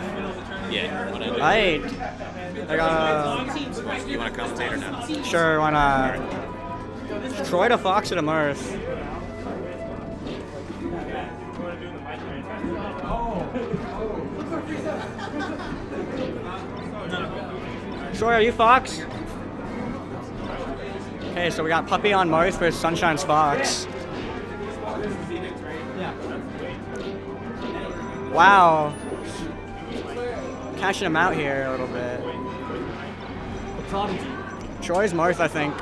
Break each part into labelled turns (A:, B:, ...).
A: stuff.
B: Yeah. I.
A: Right. I got
B: You want to commentate or no?
A: uh, sure why not? Troy to Fox to Marth. Troy, are you Fox? Okay, so we got Puppeh on Marth versus Sunshine's Fox. Wow. Cashing him out here a little bit.
C: The prodigy.
A: Troy's Marth, I think.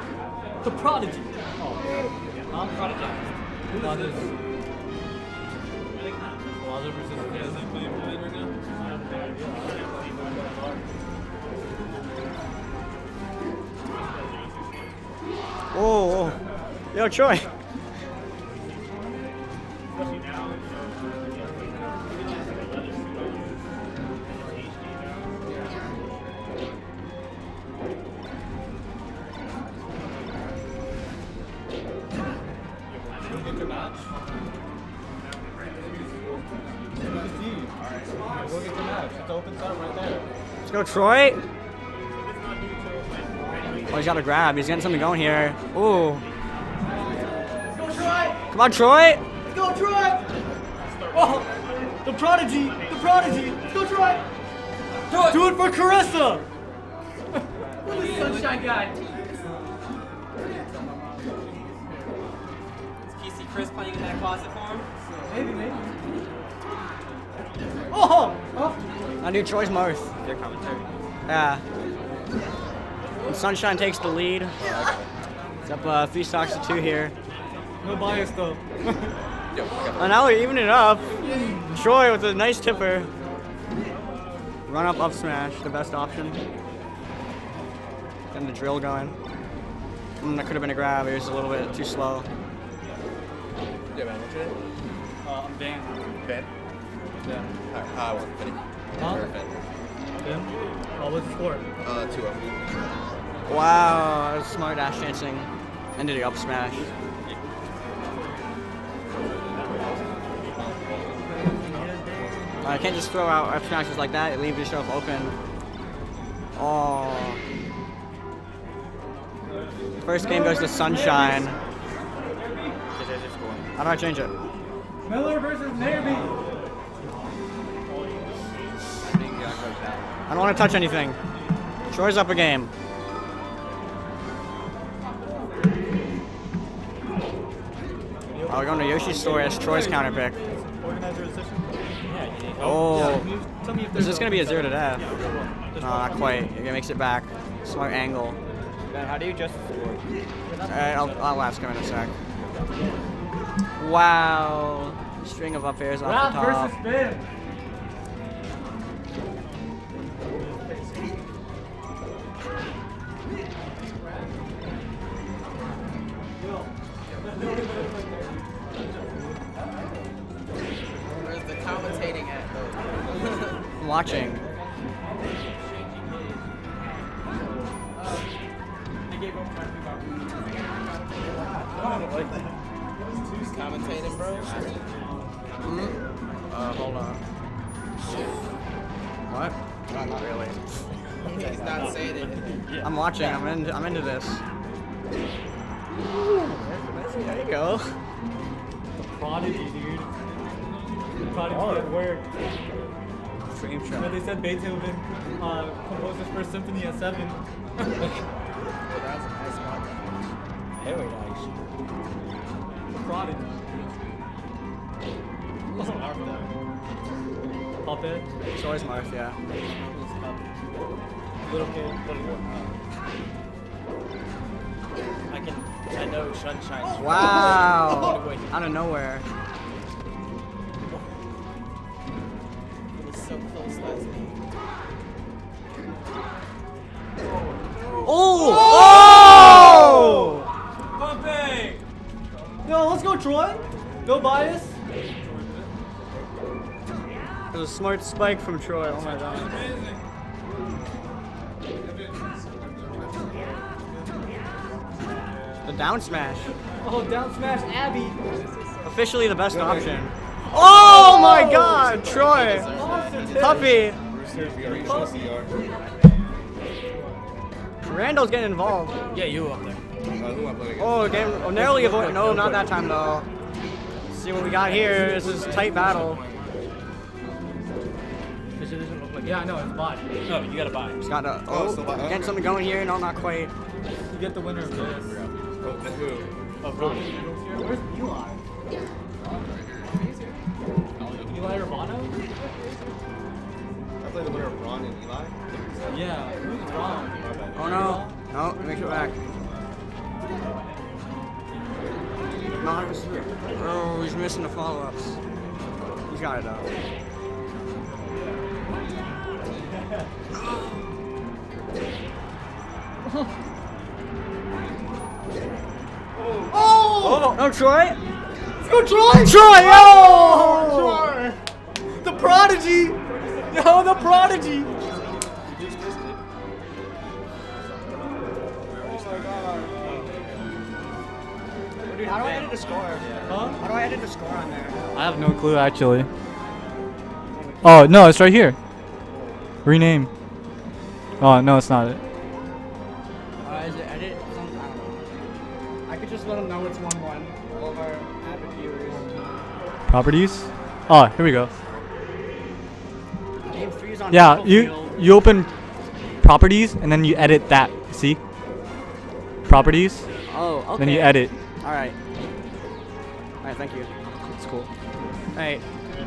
C: The prodigy. Oh. I'm prodigy. Brothers. Brother versus
A: Oh, oh. yo, Troy.
C: Go,
A: Troy. Oh, he's got a grab. He's getting something going here. Ooh. Come on, Troy.
C: Go Troy! Oh, the prodigy! The prodigy! Go Troy! Do it! Do it for Carissa!
D: Sunshine guy.
E: Is PC Chris playing in that closet for him?
C: Maybe, maybe. Oh! oh.
A: I do Troy's Marth.
B: Your commentary.
A: Yeah. And Sunshine takes the lead. It's up uh, three stocks to two here.
C: No bias though.
A: And now we're evening it up. Troy with a nice tipper. Run up, up smash, the best option. Getting the drill going. Mm, that could have been a grab. It was a little bit too slow.
B: Yeah, man. What's your name?
C: Uh, I'm Dan.
B: Ben.
C: Yeah.
B: Alright, I want Benny.
C: Huh?
B: Or Ben.
C: Dan? Oh, what's the score?
B: Uh, two of them.
A: Wow, smart dash chancing. Ended the up smash. I can't just throw out up smashes like that. Leave yourself open. Oh. First game goes to Sunshine. How do I change it?
C: Miller versus Nairby.
A: I don't want to touch anything. Troy's up a game. Oh, we're going to Yoshi's Story as Troy's counter pick. Oh.
C: Tell me if
A: Is this going to be a zero to death? No, not quite. It makes it back. Smart angle.
E: How do you adjust the score?
A: Alright, I'll, I'll ask him in a sec. Wow. String of up airs off the top.
C: versus Spin.
A: Watching.
D: Who's commentating, bro?
A: Uh, hold on. What? No, not really.
D: He's not saying it.
A: I'm watching. I'm into. I'm into this. There you go.
C: Prodigy, dude. Prodigy at work.
A: Frame
C: But they said Beethoven uh, composed his first symphony at seven.
E: Very nice.
C: The Prodigy. Pop it.
A: It's always Marth, yeah.
C: Little kid. Little
E: I can. I know Sunshine's.
A: Wow. Out of nowhere.
D: So close last game.
A: Oh! Oh!
C: Pumping! Yo, let's go, Troy. No bias.
A: It was a smart spike from Troy. Oh my god. The down smash.
C: Oh, down smash Abby.
A: Officially the best option. Oh my god, Troy.
C: Awesome.
A: Puppeh.
B: We already.
A: Randall's getting involved.
E: Yeah, you up there.
B: Uh, who am I playing against?
A: Oh, game. Oh, narrowly avoid. No, not that time though. Let's see what we got here. This is a tight battle.
E: Because doesn't look like.
C: Yeah, I know, it's bot.
E: No, you gotta buy.
A: Just got a.
B: Oh,
A: Oh,
B: still by-
A: getting something going here. No, not quite.
C: You get the winner of this.
B: Oh, who?
C: Of Ronnie. Where's Eli? Eli Urbano?
B: I played the winner of Ron and Eli.
C: Yeah, who's Ron?
A: Oh no. No, make it back. No, it was- oh, he's missing the follow-ups. He's got it though. Oh! No, Troy?
C: Let's go, Troy!
A: Troy!
C: Oh,
A: Oh!
C: Troy! The prodigy! Yo, the prodigy!
A: Dude, how do I edit the score?
C: Huh?
A: How do I edit the score on there?
C: I have no clue, actually. Oh, no, it's right here. Rename. Oh, no, it's not it.
A: Uh, is it edit? I. I could just let them know it's 1-1. All of our avid viewers.
C: Properties? Oh, here we go.
A: Game 3 is on
C: Yeah, you you open properties and then you edit that. See? Properties,
A: Oh, okay.
C: then you edit.
A: Alright. Alright, thank you. It's cool. Alright.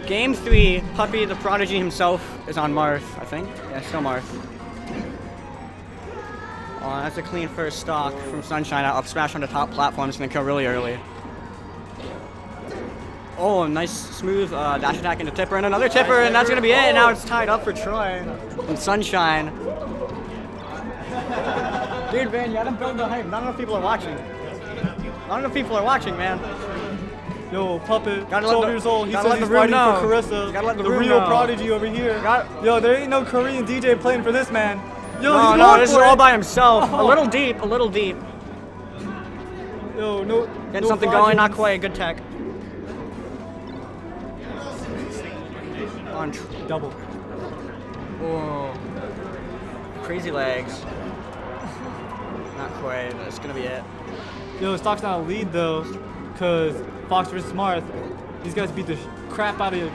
A: Game 3, Puppeh the Prodigy himself is on Marth, I think. Yeah, still Marth. Oh, that's a clean first stock from Sunshine up smash on the top platform. It's gonna kill really early. Oh, nice smooth uh, dash attack into Tipper and another Tipper, and that's gonna be it. And now it's tied up for Troy and Sunshine. Dude, man, you gotta build the hype. Not enough people are watching. Not enough people are watching, man.
C: Yo, Puppet,
A: Gotta
C: 12
A: the-
C: years old. He says he's
A: the
C: fighting
A: know.
C: for Carissa.
A: Gotta let the
C: the real
A: know.
C: prodigy over here.
A: Got-
C: Yo, there ain't no Korean DJ playing for this man. Yo,
A: No,
C: he's
A: no, this is all by himself. A
C: Oh.
A: little deep, a little deep.
C: Yo, no.
A: Getting
C: no
A: something going, not quite. Good tech. On
C: Double.
A: Whoa. Crazy legs. Not quite. That's gonna be it.
C: Yo, Stock's not a lead though, cause Fox versus Marth, these guys beat the crap out of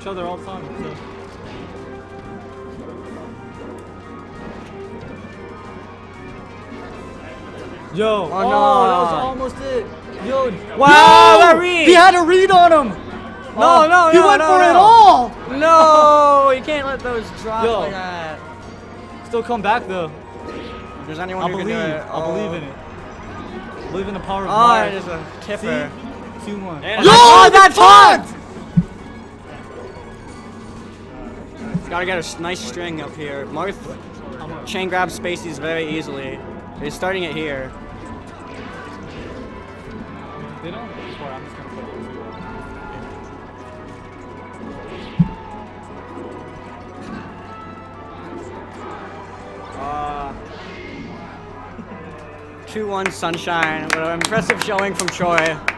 C: each other all the time. So. Yo, oh,
A: no.
C: that was almost it. Yo,
A: Wow,
C: yo,
A: that read.
C: He had a read on him.
A: No,
C: Oh,
A: no,
C: he went
A: no,
C: for it
A: no.
C: all.
A: No, you can't let those drop
C: Yo.
A: like that.
C: Still come back though.
A: If there's anyone
C: I
A: who
C: believe.
A: can do it,
C: I uh, believe in it. Believe in the power of
A: Oh,
C: Marth.
A: it is a
C: See,
A: tipper.
C: two one.
E: And-
A: Yo,
C: Oh,
A: that
C: taunt!
A: taunt! Gotta get a nice string up here. Marth chain grabs spaces very easily. He's starting it here.
C: They don't.
A: 2-1 Sunshine. What an impressive showing from Troy.